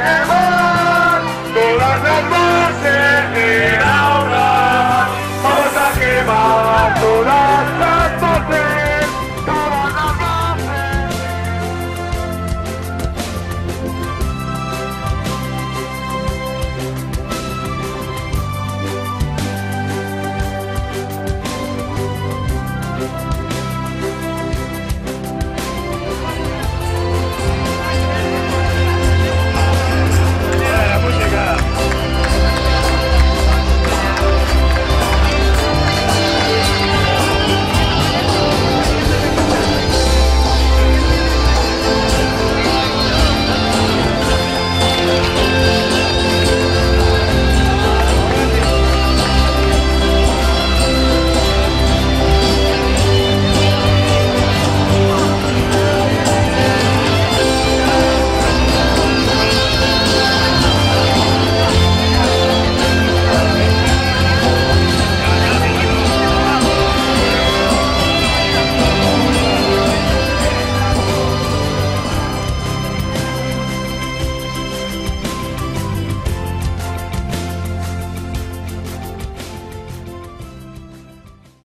Pokémon, todas las